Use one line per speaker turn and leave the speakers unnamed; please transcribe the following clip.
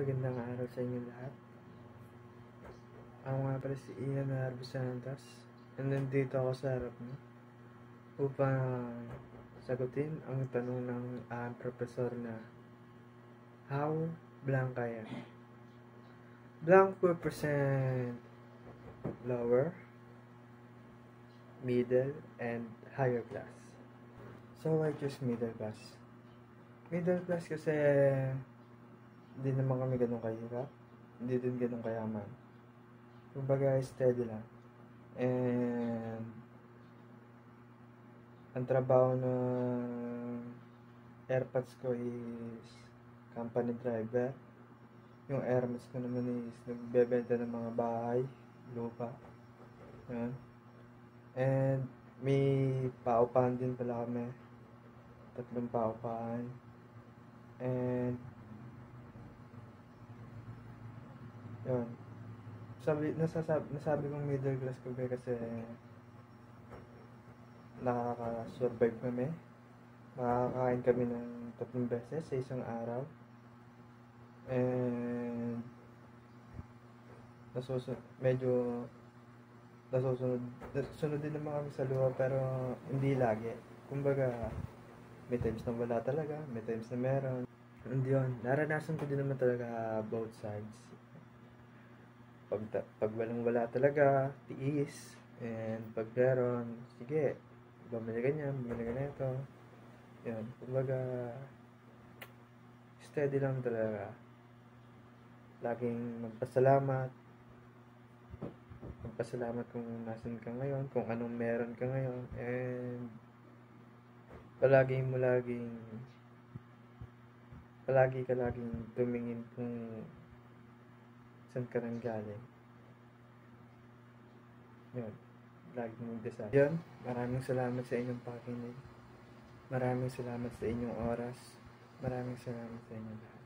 Magandang araw sa inyo lahat. Ako nga pala si Ian Narbo Santos. And nandito ako sa harap niyo upang sagutin ang tanong ng aking profesor na How blank kaya? Blank will present lower, middle, and higher class. So I choose middle class. Middle class kasi hindi naman kami ganun kahirap. Hindi din ganun kayaman. Kumbaga, steady lang. And, ang trabaho ng airpods ko is company driver. Yung airmates ko naman is nagbebenta ng mga bahay, lupa. Yan. And, may paupahan din pala kami. Tatlong paupahan. And, yun. Sabi, nasasabi, nasabi kong middle class ba kasi nakaka-survive kami. Makakain kami ng tatlong beses sa isang araw. And nasusunod, medyo nasusunod, sunod din naman kami sa luha pero hindi lagi. Kumbaga, may times na wala talaga, may times na meron. And yun, naranasan ko din naman talaga both sides. Pag, pag walang wala talaga, tiis. And pag meron, sige, bumili ka niyan, bumili ka na ito. Yan, kumbaga, steady lang talaga. Laging magpasalamat. Magpasalamat kung nasan ka ngayon, kung anong meron ka ngayon. And, palagi mo laging palagi ka laging tumingin kung saan ka nang galing. Yun. Lagi mong dasal. Yun. Maraming salamat sa inyong pakinig. Maraming salamat sa inyong oras. Maraming salamat sa inyong lahat.